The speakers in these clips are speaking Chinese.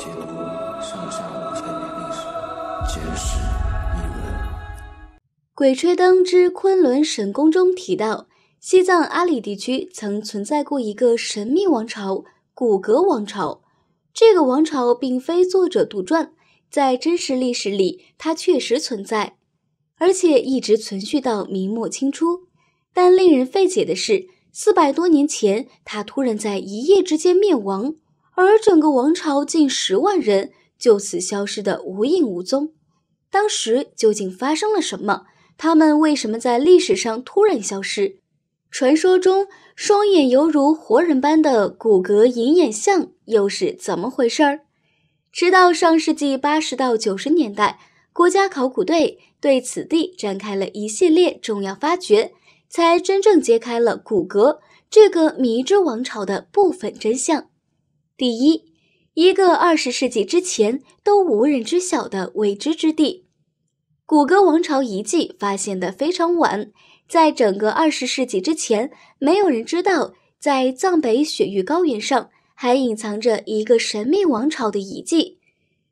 解读上下五千年历史，简史一文。《鬼吹灯之昆仑神宫》中提到，西藏阿里地区曾存在过一个神秘王朝——古格王朝。这个王朝并非作者杜撰，在真实历史里，它确实存在，而且一直存续到明末清初。但令人费解的是，四百多年前，它突然在一夜之间灭亡。而整个王朝近十万人就此消失得无影无踪。当时究竟发生了什么？他们为什么在历史上突然消失？传说中双眼犹如活人般的骨骼银眼象又是怎么回事儿？直到上世纪八十到九十年代，国家考古队对此地展开了一系列重要发掘，才真正揭开了骨骼这个迷之王朝的部分真相。第一，一个二十世纪之前都无人知晓的未知之地——古哥王朝遗迹发现的非常晚，在整个二十世纪之前，没有人知道在藏北雪域高原上还隐藏着一个神秘王朝的遗迹。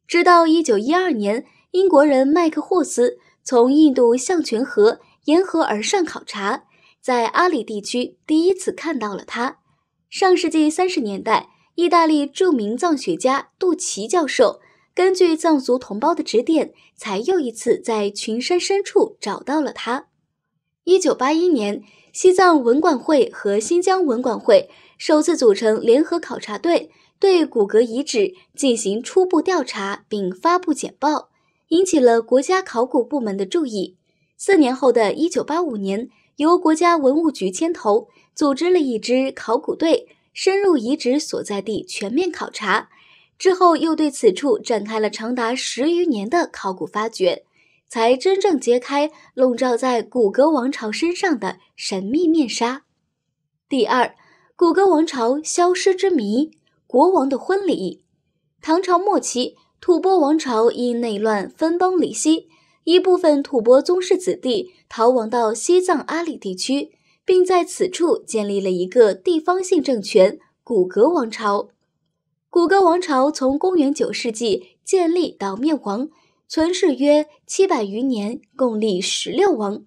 直到一九一二年，英国人麦克霍斯从印度象泉河沿河而上考察，在阿里地区第一次看到了它。上世纪三十年代。意大利著名藏学家杜奇教授根据藏族同胞的指点，才又一次在群山深处找到了他。一九八一年，西藏文管会和新疆文管会首次组成联合考察队，对古格遗址进行初步调查，并发布简报，引起了国家考古部门的注意。四年后的一九八五年，由国家文物局牵头，组织了一支考古队。深入遗址所在地全面考察之后，又对此处展开了长达十余年的考古发掘，才真正揭开笼罩在古格王朝身上的神秘面纱。第二，古格王朝消失之谜——国王的婚礼。唐朝末期，吐蕃王朝因内乱分崩离析，一部分吐蕃宗室子弟逃亡到西藏阿里地区。并在此处建立了一个地方性政权——古格王朝。古格王朝从公元九世纪建立到灭亡，存世约七百余年，共历十六王。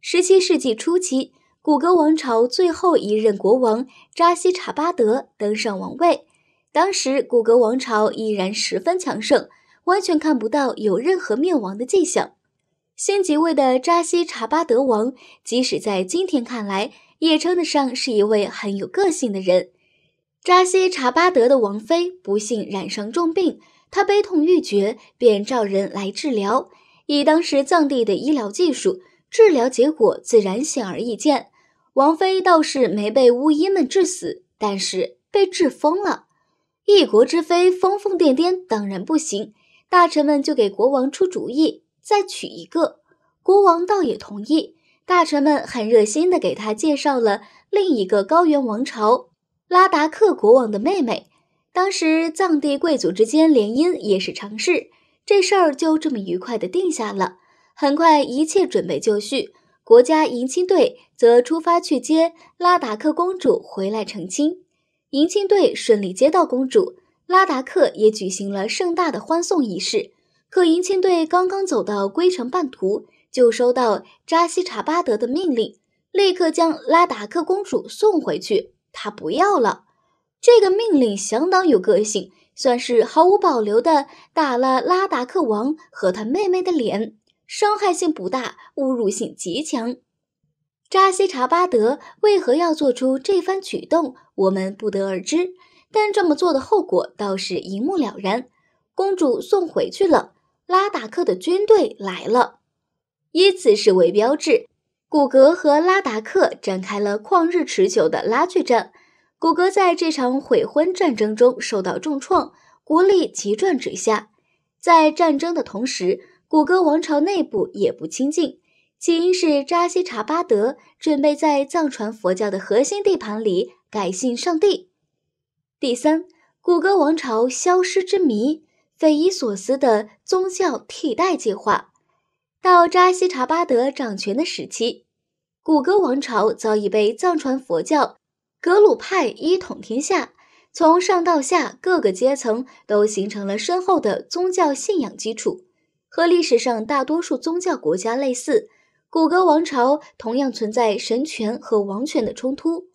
十七世纪初期，古格王朝最后一任国王扎西查巴德登上王位。当时，古格王朝依然十分强盛，完全看不到有任何灭亡的迹象。新即位的扎西查巴德王，即使在今天看来，也称得上是一位很有个性的人。扎西查巴德的王妃不幸染上重病，他悲痛欲绝，便召人来治疗。以当时藏地的医疗技术，治疗结果自然显而易见。王妃倒是没被巫医们治死，但是被治疯了。一国之妃疯疯癫癫，当然不行。大臣们就给国王出主意。再娶一个，国王倒也同意。大臣们很热心地给他介绍了另一个高原王朝拉达克国王的妹妹。当时藏地贵族之间联姻也是常事，这事儿就这么愉快地定下了。很快，一切准备就绪，国家迎亲队则出发去接拉达克公主回来成亲。迎亲队顺利接到公主，拉达克也举行了盛大的欢送仪式。可迎亲队刚刚走到归程半途，就收到扎西查巴德的命令，立刻将拉达克公主送回去。他不要了。这个命令相当有个性，算是毫无保留的打了拉达克王和他妹妹的脸，伤害性不大，侮辱性极强。扎西查巴德为何要做出这番举动，我们不得而知，但这么做的后果倒是一目了然：公主送回去了。拉达克的军队来了，以此事为标志，古格和拉达克展开了旷日持久的拉锯战。古格在这场悔婚战争中受到重创，国力急转直下。在战争的同时，古格王朝内部也不清静，起因是扎西查巴德准备在藏传佛教的核心地盘里改信上帝。第三，古格王朝消失之谜。匪夷所思的宗教替代计划。到扎西查巴德掌权的时期，古格王朝早已被藏传佛教格鲁派一统天下。从上到下各个阶层都形成了深厚的宗教信仰基础。和历史上大多数宗教国家类似，古格王朝同样存在神权和王权的冲突。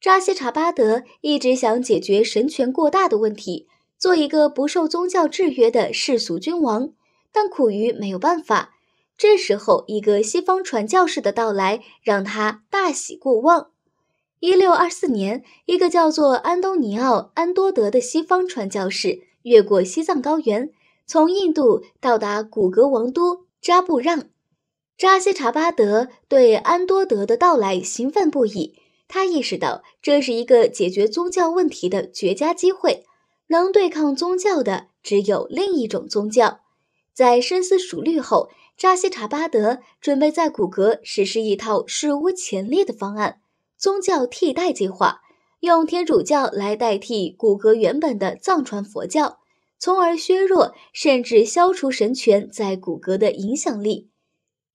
扎西查巴德一直想解决神权过大的问题，做一个不受宗教制约的世俗君王，但苦于没有办法。这时候，一个西方传教士的到来让他大喜过望。一六二四年，一个叫做安东尼奥·安多德的西方传教士越过西藏高原，从印度到达古格王都扎布让。扎西查巴德对安多德的到来兴奋不已，他意识到这是一个解决宗教问题的绝佳机会。能对抗宗教的只有另一种宗教。在深思熟虑后，扎西查巴德准备在古格实施一套史无前例的方案。宗教替代计划用天主教来代替古格原本的藏传佛教，从而削弱甚至消除神权在古格的影响力。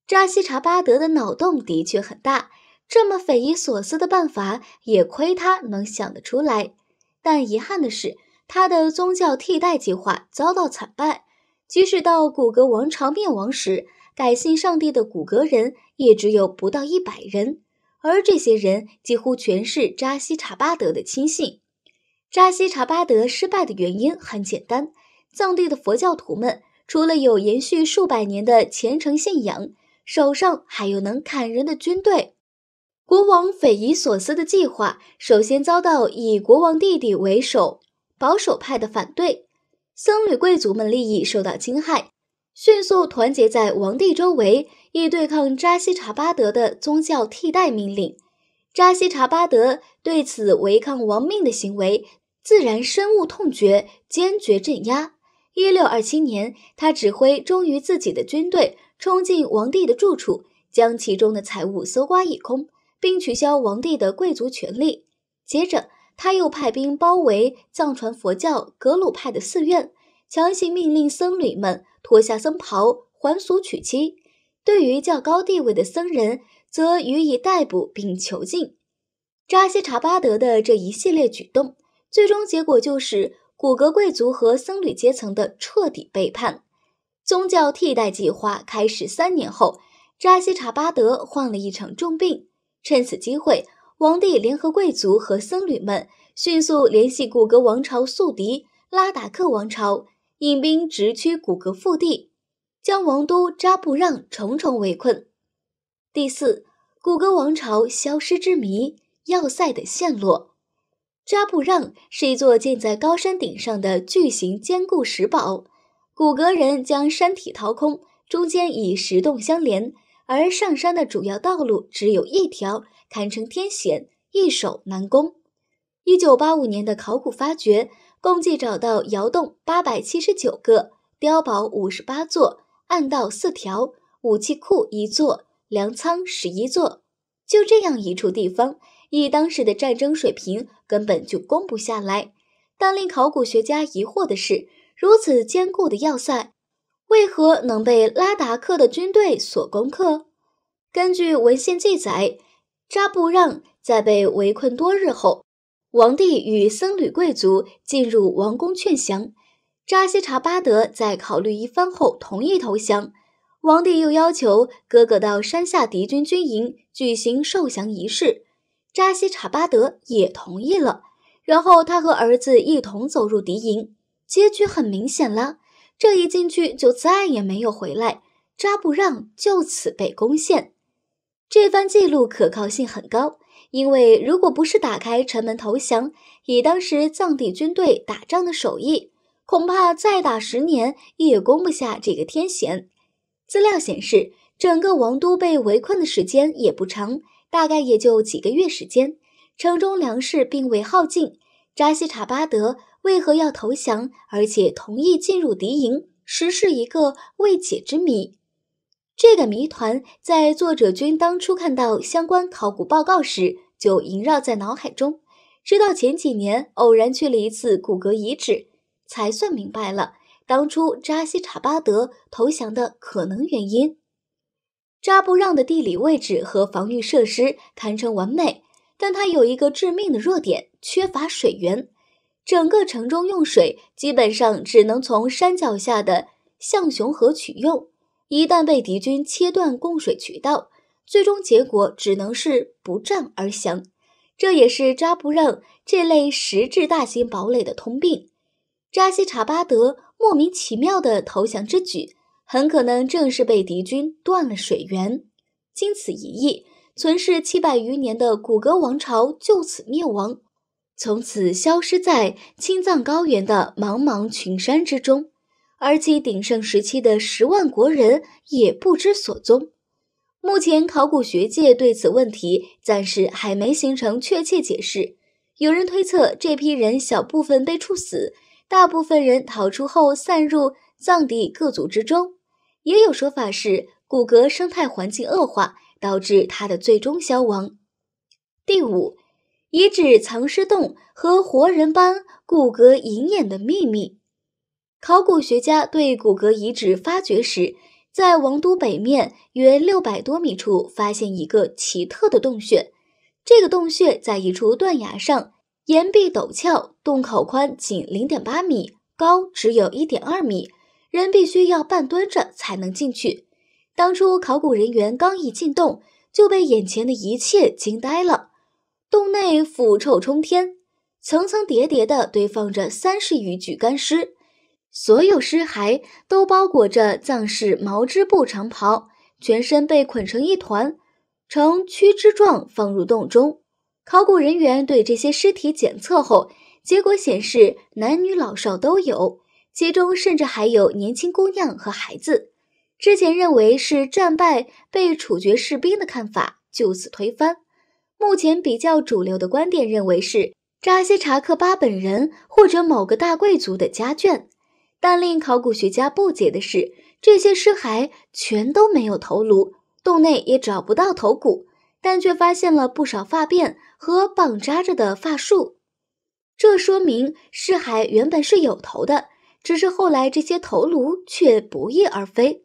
扎西查巴德的脑洞的确很大，这么匪夷所思的办法也亏他能想得出来。但遗憾的是，他的宗教替代计划遭到惨败。即使到古格王朝灭亡时，改信上帝的古格人也只有不到一百人。而这些人几乎全是扎西查巴德的亲信。扎西查巴德失败的原因很简单：藏地的佛教徒们除了有延续数百年的虔诚信仰，手上还有能砍人的军队。国王匪夷所思的计划首先遭到以国王弟弟为首保守派的反对，僧侣贵族们利益受到侵害。迅速团结在王帝周围，以对抗扎西查巴德的宗教替代命令。扎西查巴德对此违抗王命的行为，自然深恶痛绝，坚决镇压。一六二七年，他指挥忠于自己的军队冲进王帝的住处，将其中的财物搜刮一空，并取消王帝的贵族权利。接着，他又派兵包围藏传佛教格鲁派的寺院。强行命令僧侣们脱下僧袍还俗娶妻，对于较高地位的僧人则予以逮捕并囚禁。扎西查巴德的这一系列举动，最终结果就是古格贵族和僧侣阶层的彻底背叛。宗教替代计划开始三年后，扎西查巴德患了一场重病。趁此机会，王帝联合贵族和僧侣们，迅速联系古格王朝宿敌拉达克王朝。引兵直趋古格腹地，将王都扎布让重重围困。第四，古格王朝消失之谜，要塞的陷落。扎布让是一座建在高山顶上的巨型坚固石堡，古格人将山体掏空，中间以石洞相连，而上山的主要道路只有一条，堪称天险，易守难攻。一九八五年的考古发掘。共计找到窑洞八百七十九个，碉堡五十八座，暗道四条，武器库一座，粮仓十一座。就这样一处地方，以当时的战争水平，根本就攻不下来。但令考古学家疑惑的是，如此坚固的要塞，为何能被拉达克的军队所攻克？根据文献记载，扎布让在被围困多日后。王帝与僧侣贵族进入王宫劝降，扎西查巴德在考虑一番后同意投降。王帝又要求哥哥到山下敌军军营举行受降仪式，扎西查巴德也同意了。然后他和儿子一同走入敌营，结局很明显了：这一进去就再也没有回来。扎布让就此被攻陷。这番记录可靠性很高。因为如果不是打开城门投降，以当时藏地军队打仗的手艺，恐怕再打十年也攻不下这个天险。资料显示，整个王都被围困的时间也不长，大概也就几个月时间。城中粮食并未耗尽，扎西查巴德为何要投降，而且同意进入敌营，实是一个未解之谜。这个谜团在作者君当初看到相关考古报告时就萦绕在脑海中，直到前几年偶然去了一次古格遗址，才算明白了当初扎西查巴德投降的可能原因。扎布让的地理位置和防御设施堪称完美，但它有一个致命的弱点——缺乏水源。整个城中用水基本上只能从山脚下的象雄河取用。一旦被敌军切断供水渠道，最终结果只能是不战而降。这也是扎布让这类实质大型堡垒的通病。扎西查巴德莫名其妙的投降之举，很可能正是被敌军断了水源。经此一役，存世七百余年的古格王朝就此灭亡，从此消失在青藏高原的茫茫群山之中，而其鼎盛时期的十万国人也不知所踪。目前，考古学界对此问题暂时还没形成确切解释。有人推测，这批人小部分被处死，大部分人逃出后散入藏地各族之中。也有说法是。骨骼生态环境恶化，导致它的最终消亡。第五，遗址藏尸洞和活人般骨骼银眼的秘密。考古学家对骨骼遗址发掘时，在王都北面约六百多米处发现一个奇特的洞穴。这个洞穴在一处断崖上，岩壁陡峭，洞口宽仅零点八米，高只有一点二米，人必须要半蹲着才能进去。当初考古人员刚一进洞，就被眼前的一切惊呆了。洞内腐臭冲天，层层叠叠地堆放着三十余具干尸，所有尸骸都包裹着藏式毛织布长袍，全身被捆成一团，呈躯肢状放入洞中。考古人员对这些尸体检测后，结果显示男女老少都有，其中甚至还有年轻姑娘和孩子。之前认为是战败被处决士兵的看法就此推翻。目前比较主流的观点认为是扎西查克巴本人或者某个大贵族的家眷。但令考古学家不解的是，这些尸骸全都没有头颅，洞内也找不到头骨，但却发现了不少发辫和绑扎着的发束。这说明尸骸原本是有头的，只是后来这些头颅却不翼而飞。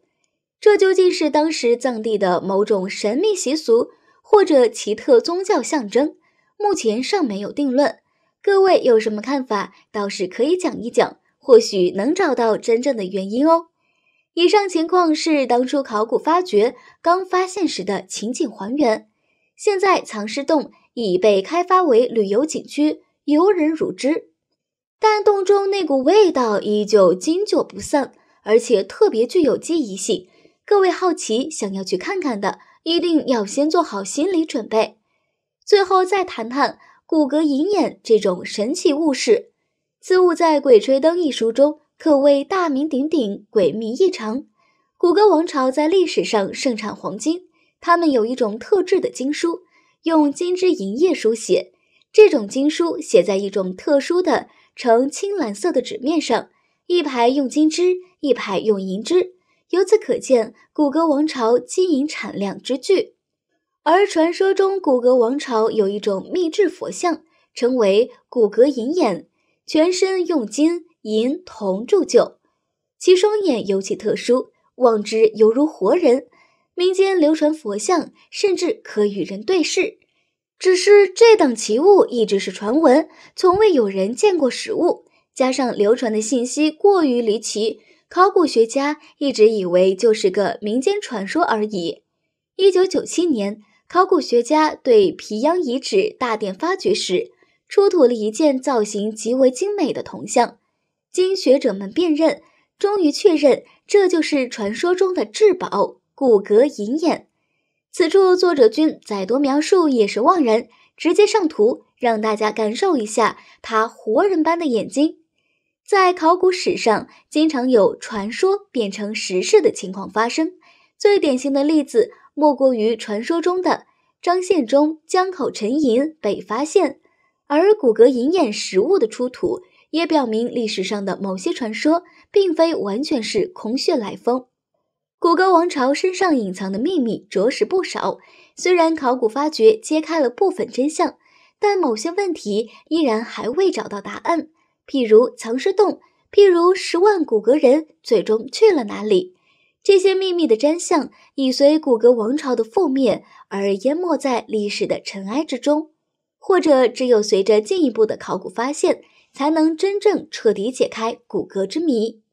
这究竟是当时藏地的某种神秘习俗，或者奇特宗教象征？目前尚没有定论。各位有什么看法，倒是可以讲一讲，或许能找到真正的原因哦。以上情况是当初考古发掘刚发现时的情景还原。现在藏尸洞已被开发为旅游景区，游人如织，但洞中那股味道依旧经久不散，而且特别具有记忆性。各位好奇想要去看看的，一定要先做好心理准备。最后再谈谈骨骼银眼这种神奇物事。此物在《鬼吹灯》一书中可谓大名鼎鼎，诡秘异常。古格王朝在历史上盛产黄金，他们有一种特制的经书，用金枝银叶书写。这种经书写在一种特殊的呈青蓝色的纸面上，一排用金枝，一排用银枝。由此可见，古格王朝金银产量之巨。而传说中，古格王朝有一种秘制佛像，称为古格银眼，全身用金银铜铸就，其双眼尤其特殊，望之犹如活人。民间流传佛像甚至可与人对视，只是这等奇物一直是传闻，从未有人见过实物，加上流传的信息过于离奇。考古学家一直以为就是个民间传说而已。一九九七年，考古学家对皮央遗址大殿发掘时，出土了一件造型极为精美的铜像。经学者们辨认，终于确认这就是传说中的至宝——骨骼银眼。此处作者君再多描述也是枉然，直接上图让大家感受一下他活人般的眼睛。在考古史上，经常有传说变成实事的情况发生。最典型的例子莫过于传说中的张献忠江口沉银被发现。而骨骼银眼实物的出土，也表明历史上的某些传说并非完全是空穴来风。古格王朝身上隐藏的秘密着实不少，虽然考古发掘揭开了部分真相，但某些问题依然还未找到答案。譬如藏尸洞，譬如十万骨骼人最终去了哪里？这些秘密的真相已随古格王朝的覆灭而淹没在历史的尘埃之中，或者只有随着进一步的考古发现，才能真正彻底解开骨骼之谜。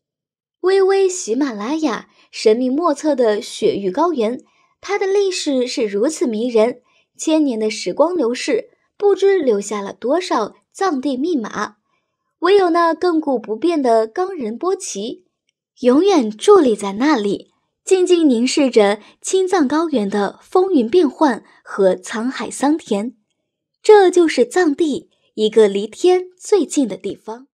巍巍喜马拉雅，神秘莫测的雪域高原，它的历史是如此迷人。千年的时光流逝，不知留下了多少藏地密码。唯有那亘古不变的冈仁波齐，永远伫立在那里，静静凝视着青藏高原的风云变幻和沧海桑田。这就是藏地，一个离天最近的地方。